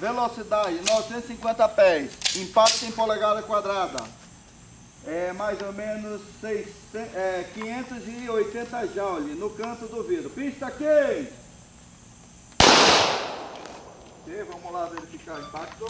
Velocidade 950 pés. Impacto em polegada quadrada. É mais ou menos 600, é, 580 joules no canto do vidro. Pista quente! Ok, vamos lá verificar o impacto.